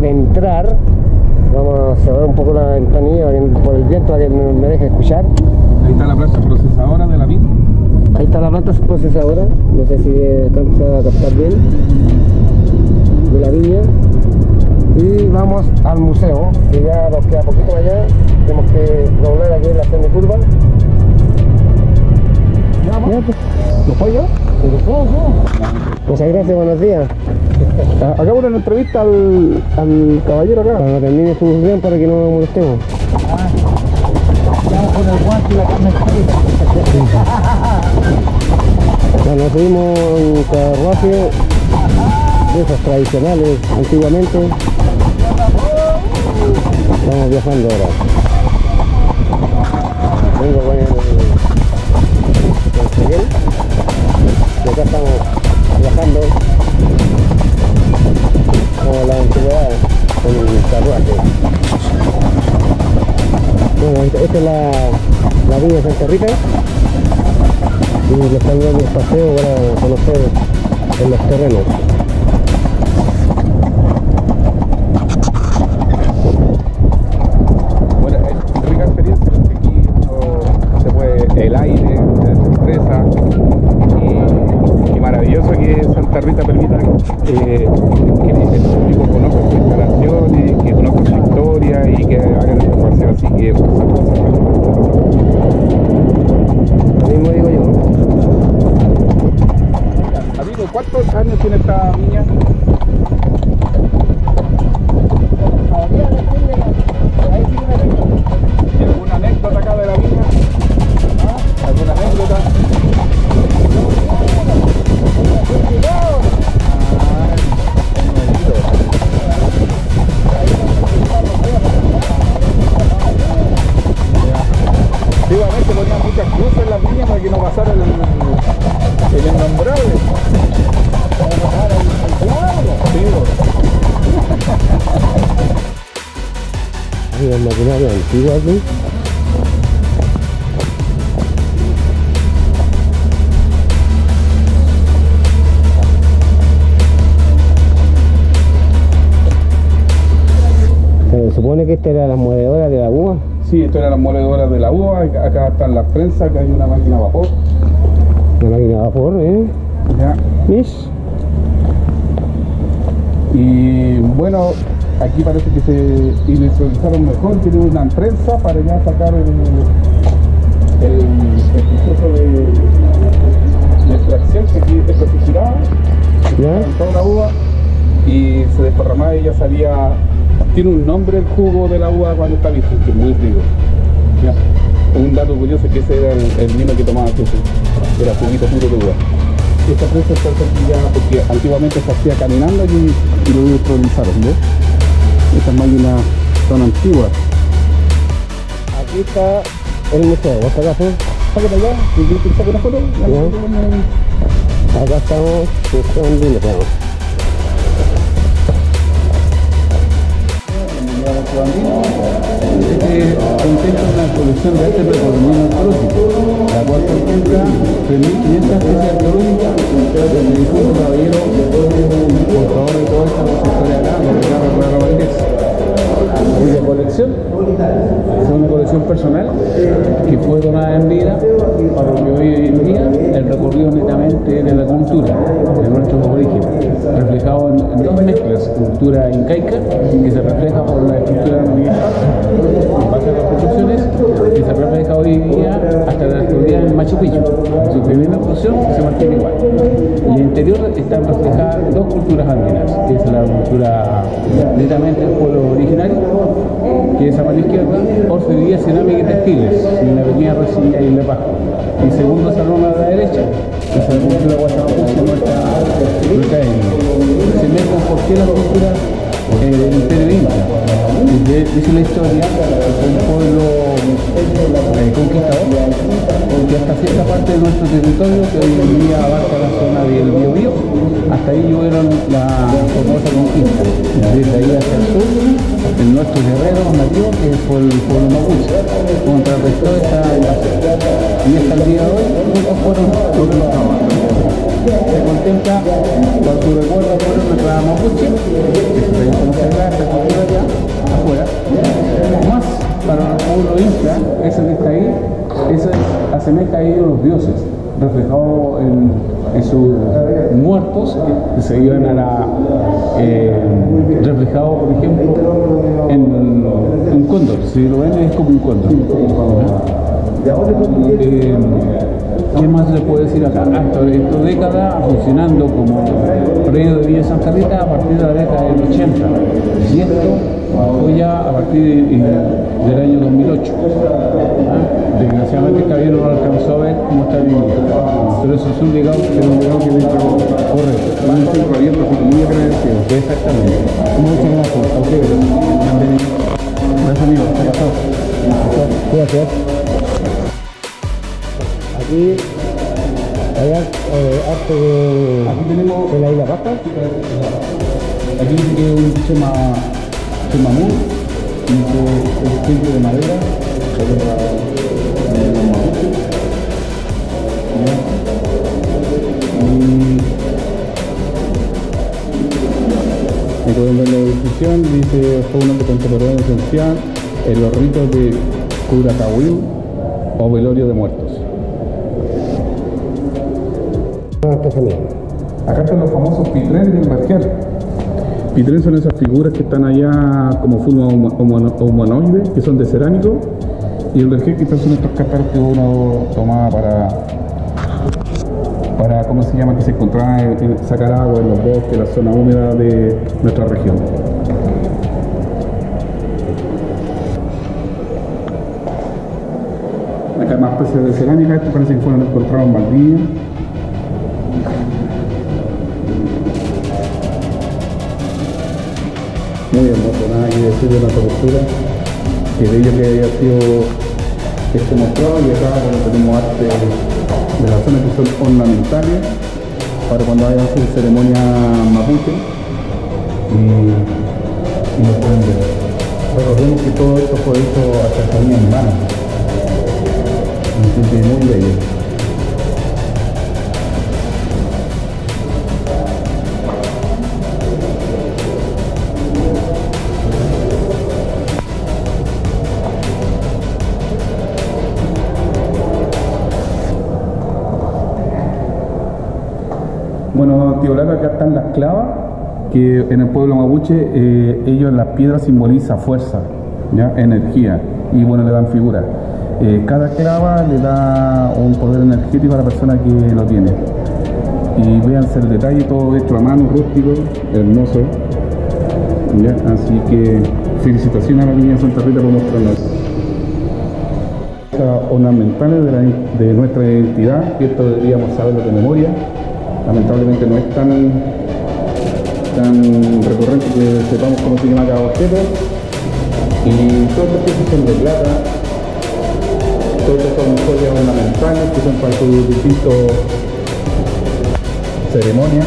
de entrar, vamos a cerrar un poco la ventanilla por el viento para que me deje escuchar. Ahí está la planta procesadora de la vid. Ahí está la planta procesadora, no sé si alcanza a captar bien, de la viña. Y vamos al museo, que ya nos queda poquito allá, tenemos que doblar aquí en la semicurva. Ya, pues. ¿Lo Muchas gracias, buenos días. Hagamos una entrevista al, al caballero acá. Cuando termine su función para que no nos molestemos. Vamos con el guante y la carne Bueno, subimos un carruaje de esos tradicionales antiguamente. Estamos viajando ahora. Vengo con el, el. Y acá estamos viajando como la antigüedad con el carruaje. Bueno, esta es la, la de Santa Rita y le están dando un paseo para conocer en los terrenos. Bueno, es rica experiencia porque aquí uno se puede el aire, la sorpresa y, y maravilloso permita eh, que el público conozca su instalación y que conozca su historia y que hagan este paseo así que pues, Lo mismo digo yo. Amigo, ¿cuántos años tiene esta viña? Las para que no pasara el, el innombrable. Sí, Hay una maquinaria antigua Se supone que esta era la movedora de la uva. Sí, esto era la moledora de la uva, acá están las prensas, acá hay una máquina a vapor. La máquina vapor, ¿eh? ¿ya? Y bueno, aquí parece que se industrializaron mejor, tienen una prensa para ya sacar el, el, el proceso de, de extracción que aquí se giraba, ¿Ya? toda la uva y se desparramaba y ya salía, tiene un nombre el jugo de la uva cuando está que es muy rico. ¿ya? Un dato curioso es que ese era el, el vino que tomaba Jesús, era juguito puro de uva. Esta prensa está ya porque antiguamente se hacía caminando y, y lo industrializaron, ¿ves? Estas máquinas son antiguas. Aquí está el museo, ¿vos acá fue? Sáquete allá, si quieres que te saque una foto. Acá estamos, buscando y le pegamos. Este contempla una colección de arte precolombiano arqueológico, la cual contempla 3.500 especies arqueológicas del difunto caballero portador de toda esta historia acá, de Ricardo Herrera Valdés. Y de colección, es una colección personal que fue donada en vida para lo que hoy en día el recorrido netamente de la cultura, de nuestros orígenes, reflejado en, en dos mezclas, cultura incaica, que se refleja por la estructura en base a las construcciones, que se refleja hoy día hasta la actualidad en Machu Picchu. Su primera función se mantiene igual. En el interior están reflejadas dos culturas andinas, que es la cultura netamente del pueblo originario, que es a mano izquierda, orfebrería, cerámica y textiles, en la avenida Resilla y Le Pascua. Y segundo salón a la derecha, es la cultura guachapapuche, nuestra. Se mezclan por qué la dice la historia que fue un pueblo eh, conquistador, porque hasta cierta parte de nuestro territorio, que hoy en día abarca la zona del Biobío, hasta ahí llegaron la famosa conquista. Desde ahí hacia el sur, en nuestros guerreros nativos, que fue el pueblo mapuche, contrarrestó esta invasión. Y hasta el día de hoy, nunca fueron conquistados. Se contempla con su recuerdo fueron nuestra mapuche, que se puede conocer la afuera, más para pueblo inca, ese que está ahí, eso asemeja a ellos los dioses, reflejado en, en sus muertos que se iban a la. Eh, reflejado, por ejemplo, en un cóndor. Si lo ven, es como un cóndor. Eh, ¿Qué más se puede decir acá? Hasta esta década funcionando como predio de Villa Santa Rita a partir de la década del 80. Y esto fue ya a partir de- del año 2008. ¿Ah? Desgraciadamente Javier no alcanzó a ver cómo está viviendo. Pero eso es un legado, es un legado que correcto. Van a ser abierto, así que muy agradecido. Exactamente. Muchas gracias. A ustedes. Gracias amigo. ¿Qué pasó? Gracias. Aquí, allá, eh, arte de, Aquí tenemos de la isla Pascua. Aquí dice que es un chema, chemamú, el centro de madera. Y, y pueden ver la descripción, dice fue un hombre contemporáneo esencial en los ritos de Curacahuil o velorio de muertos. Artesanía. Acá están los famosos pitrenes del Marqués. Pitrenes son esas figuras que están allá como forma humanoide, que son de cerámico. Y el vergel que son estos catarros que uno tomaba para, para, ¿cómo se llama? Que se encontraba en, en sacar agua en los bosques, la zona húmeda de nuestra región. Acá hay más especies de cerámica, esto parece que fueron encontrados en Valdivia. Muy hermoso, nada que decir de nuestra cultura, que de ello que haya sido este mostrado y acá bueno, tenemos arte de las zonas que son ornamentales para cuando haya hacer ceremonia mapuche y, y lo pueden ver. Recordemos que todo esto fue hecho artesanía en mano, que muy bello. Bueno, tío Laco, acá están las clavas, que en el pueblo mapuche eh, ellos las piedras simboliza fuerza, ¿ya? energía, y bueno, le dan figura. Eh, cada clava le da un poder energético a la persona que lo tiene. Y véanse el detalle, todo hecho a mano, rústico, hermoso. ¿ya? Así que felicitaciones a la niña Santa Rita por mostrarnos ornamentales de, la- de nuestra identidad, que esto deberíamos saberlo de memoria. Lamentablemente no es tan, tan recurrente que sepamos cómo se llama cada objeto. Y todas estas piezas son de plata, todas estas son joyas ornamentales que son para sus distintos ceremonias.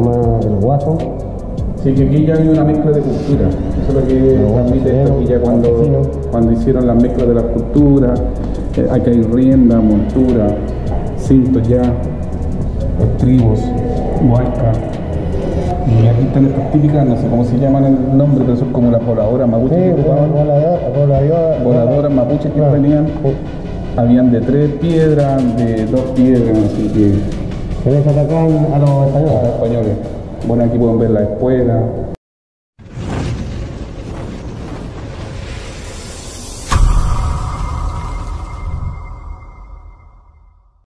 Más, el guaso. Sí, que aquí ya hay una mezcla de cultura. Eso es lo que transmite esto, que ya cuando, cuando hicieron la mezcla de las culturas, eh, aquí hay rienda, montura, cintos ya, estribos, huasca. Y aquí están estas típicas, no sé cómo se llaman el nombre, pero son como las voladoras mapuches que ocupaban. voladora, Voladoras mapuches que Claro. venían, habían de tres piedras, de dos piedras, así que Les atacan a los a los españoles. españoles. Bueno, aquí pueden ver la espuela,